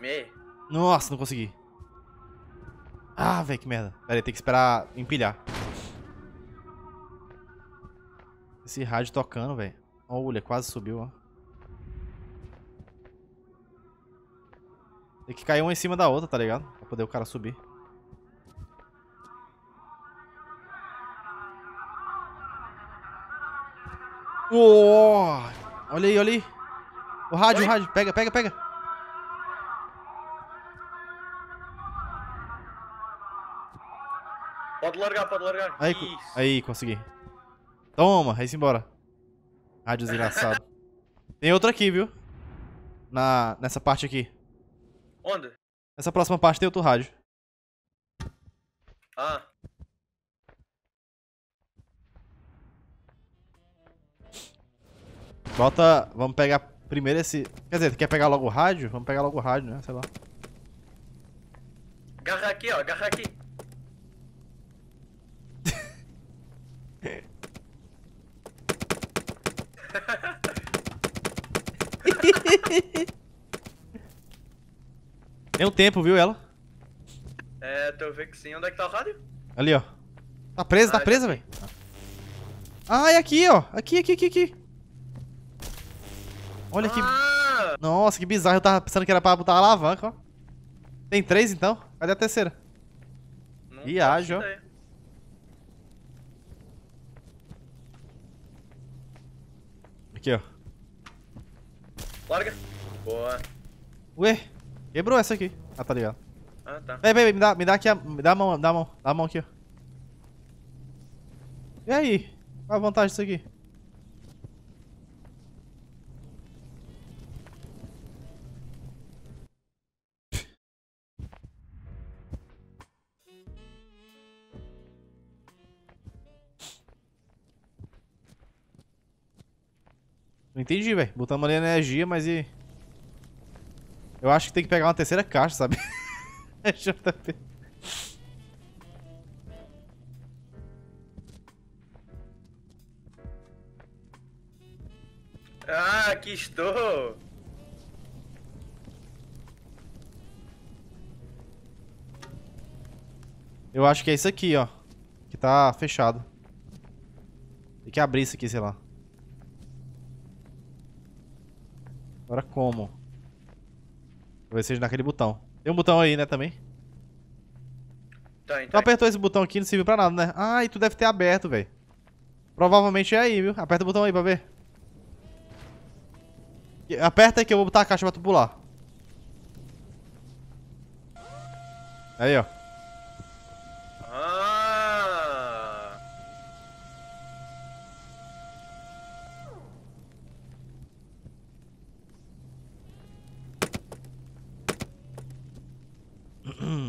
Me. Nossa, não consegui. Ah, velho, que merda. Pera aí, tem que esperar empilhar. Esse rádio tocando, velho. Olha, quase subiu, ó. Tem que cair uma em cima da outra, tá ligado? Pra poder o cara subir. Oh! Olha aí, olha aí. O rádio, o rádio. Pega, pega, pega. Pode largar, pode largar. Aí, Isso. aí, consegui. Toma, aí embora. Rádio desgraçado. Tem outro aqui, viu? Na, nessa parte aqui. Onde? Nessa próxima parte tem outro rádio. Ah. Bota. Vamos pegar primeiro esse. Quer dizer, tu quer pegar logo o rádio? Vamos pegar logo o rádio, né? Sei lá. Agarra aqui, ó. Agarra aqui. Tem um tempo, viu ela? É, tô vendo que sim. Onde é que tá o rádio? Ali, ó. Tá presa, tá Ah, já presa, velho. Ah, é aqui, ó. Aqui, aqui, aqui, aqui. Olha que. Ah! Nossa, que bizarro. Eu tava pensando que era pra botar a alavanca, ó. Tem três, então? Cadê a terceira? Não Viagem, ó. faço ideia. Aqui, ó. Larga. Boa. Ué, quebrou essa aqui. Ah, tá ligado. Ah, tá. Peraí, peraí, me dá, me dá aqui a. Me dá a mão, dá a mão, dá a mão aqui, ó. E aí? Qual a vantagem disso aqui? Entendi, velho. Botamos ali energia, mas e. Eu acho que tem que pegar uma terceira caixa, sabe? JP. Ah, aqui estou. Eu acho que é isso aqui, ó. Que tá fechado. Tem que abrir isso aqui, sei lá. Agora como? Talvez seja naquele botão. Tem um botão aí, né, também? Tem, Tu tem. apertou esse botão aqui, não serviu pra nada, né? Ah, e tu deve ter aberto, velho. Provavelmente é aí, viu? Aperta o botão aí pra ver. Aperta aí que eu vou botar a caixa pra tu pular. Aí, ó.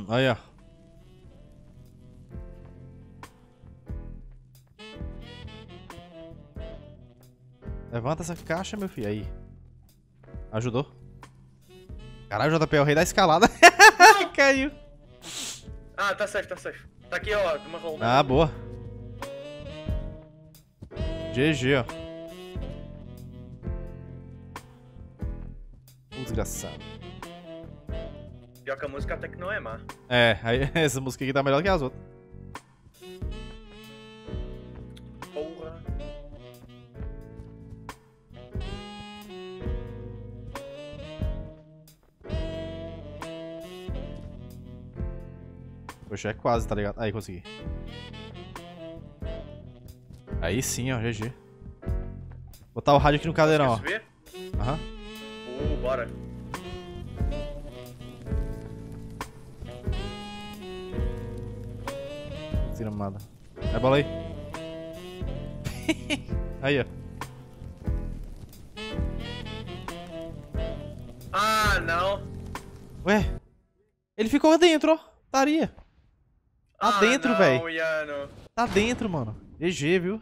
Aí, ó. Levanta essa caixa, meu filho. Aí. Ajudou. Caralho, o JP é o rei da escalada. Caiu. Ah, tá safe, tá safe. Tá aqui, ó, de uma rola. Ah, boa. GG, ó. Desgraçado. Pior que a música até que não é má. É, aí essa música aqui tá melhor que as outras. Porra. Poxa, é quase, tá ligado? Aí, consegui. Aí sim, ó, GG. Botar o rádio aqui no cadeirão, ó. Aham. Uh, bora. É bola aí. aí, ó. Ah, não. Ué? Ele ficou dentro, ó. Taria. Tá ah, dentro, velho. Tá dentro, mano. GG, viu?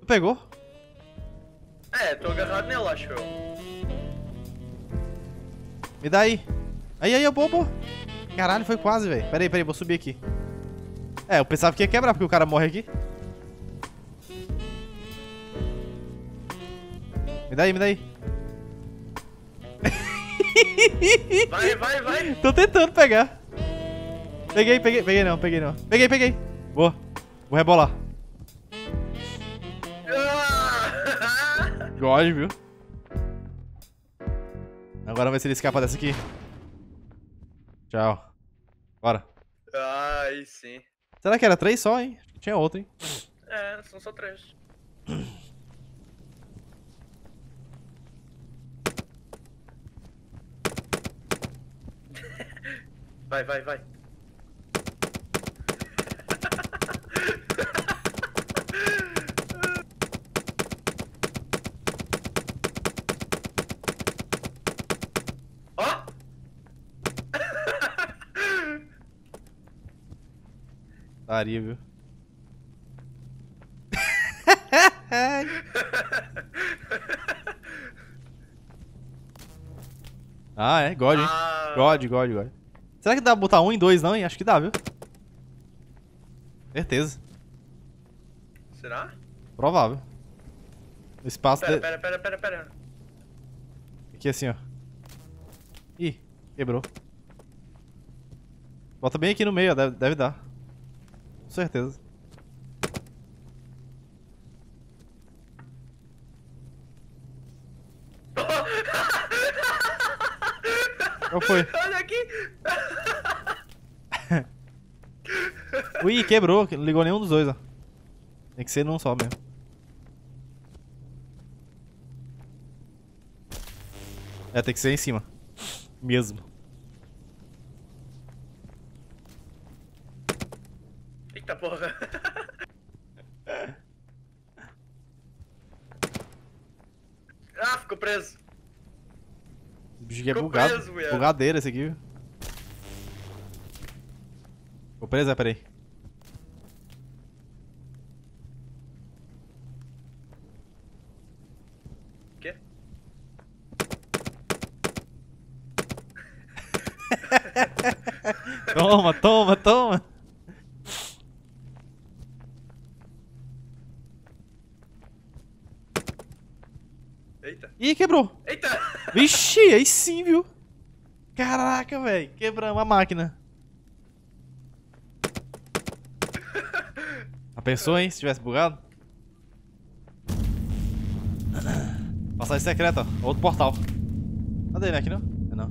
Tu pegou? É, tô agarrado nele, acho eu. Me dá aí. Aí, aí, boa. Caralho, foi quase, velho. Pera aí, pera aí, vou subir aqui. É, eu pensava que ia quebrar, porque o cara morre aqui. Me dá aí, me dá aí. Vai, vai, vai. Tô tentando pegar. Peguei, peguei, peguei não, peguei não. Peguei, peguei. Boa. Vou rebolar. Ah! God, viu? Agora vamos ver se ele escapa dessa aqui. Tchau. Bora. Ai, sim. Será que era três só, hein? Acho que Tinha outro, hein? É, são só três. Vai, vai, vai. Daria, viu? ah, é. God, hein? Ah, God, God, God. Será que dá pra botar um em dois, não, hein? Acho que dá, viu? Certeza. Será? Provável. O espaço Pera, de... pera, pera, pera, pera. Aqui assim, ó. Ih, quebrou. Bota bem aqui no meio, ó. Deve, deve dar. Certeza. Qual foi? Olha aqui! Ui, quebrou. Não ligou nenhum dos dois, ó. Tem que ser num só mesmo. É, tem que ser em cima. Mesmo. Eita porra! Ah, ficou preso! O bicho aqui é Ficou bugado. preso. Bugadeira esse aqui? Ficou preso? É, peraí. Quê? Toma, toma. Eita! Ih, quebrou. Eita! Vixe, aí sim, viu? Caraca, velho. Quebramos a máquina. A pessoa, hein? Se tivesse bugado. Passagem secreta, ó. Outro portal. Cadê ele aqui, não? É não.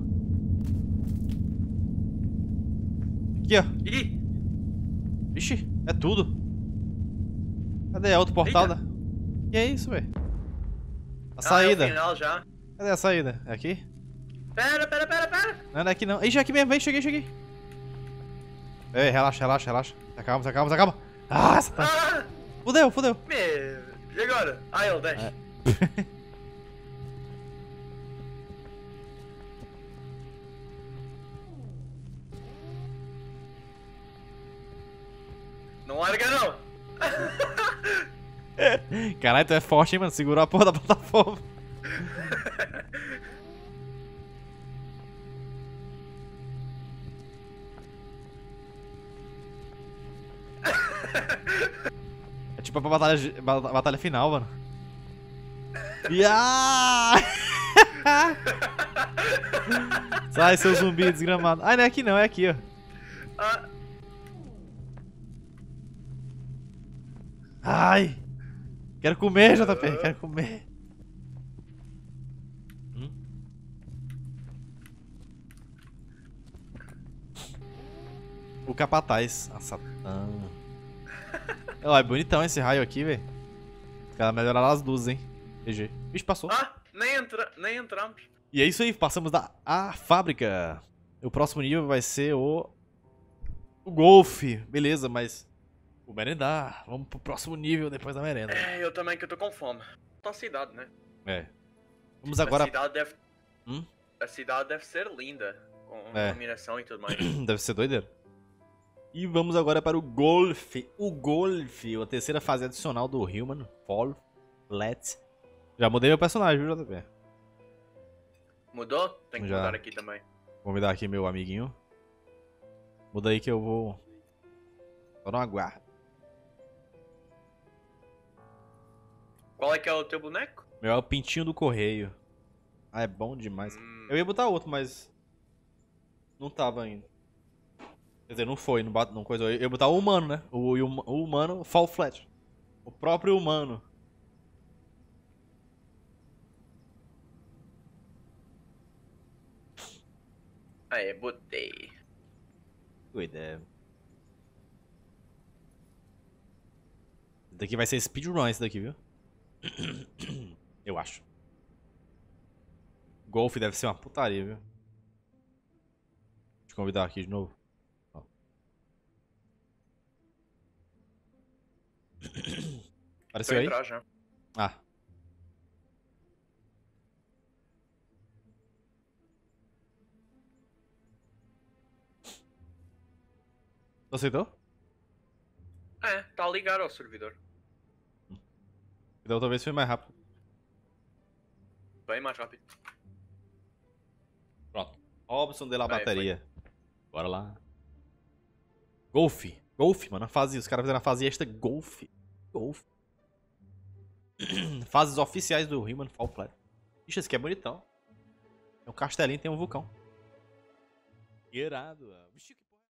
Aqui, ó. Ih! Vixe, é tudo. Cadê? É outro portal Eita. da... Que é isso, velho? A Ah, saída. é final já. Cadê a saída? É aqui? Pera, pera, pera, pera! Não, não é aqui não. Já é aqui mesmo, vem, cheguei, cheguei. Ei, relaxa, relaxa, relaxa. Se acalma, se acalma, se acalma. Ah, você tá... Ah! Fudeu, fudeu. Meu! E agora? Ah, ele desce. É. Não larga não! Caralho, tu é forte, hein, mano. Segurou a porra da plataforma. É tipo a batalha, batalha final, mano. Ya! Sai, seu zumbi desgramado. Ah, não é aqui não, é aqui, ó. Ah, Ai! Quero comer, JP, quero comer. Hum? O capataz. A Satã. Ó, é bonitão esse raio aqui, velho. Os caras melhoraram as luzes, hein? GG. Vixe, passou. ah nem, entra, nem entramos. E é isso aí, passamos da a fábrica. O próximo nível vai ser o. O golfe. Beleza, mas. O merendar. Vamos pro próximo nível depois da merenda. É, eu também que eu tô com fome. Tá a cidade, né? É. Vamos agora. A cidade deve. Hum? A cidade deve ser linda. Com É. iluminação e tudo mais. Deve ser doideira. E vamos agora para o golfe. O golfe, a terceira fase adicional do Human Fall Flat. Já mudei meu personagem, viu, JP? Mudou? Tem que Já. mudar aqui também. Vou me dar aqui meu amiguinho. Muda aí que eu vou. Só não aguardo. Qual é que é o teu boneco? Meu é o pintinho do correio. Ah, é bom demais. Hum. Eu ia botar outro, mas. Não tava ainda. Quer dizer, não foi, não, bate, não coisa. Eu ia botar o humano, né? O, o, o humano fall flat. O próprio humano. Aí, botei. Boa ideia. Isso daqui vai ser speedrun, esse daqui, viu? Eu acho. Golf deve ser uma putaria, viu? Eu convidar aqui de novo. Ó. Apareceu aí? entrar já. Ah. Aceitou? É, tá ligado ao servidor. Da outra vez foi mais rápido. Bem mais rápido. Pronto. Robson de la Vai, bateria. Bora lá. Golf. Golf, mano. A fase, os caras fizeram a fase extra Golf. Golf. Fases oficiais do Human Fall Flat. Ixi, esse aqui é bonitão. Tem um castelinho, tem um vulcão. Irado. Vixe, que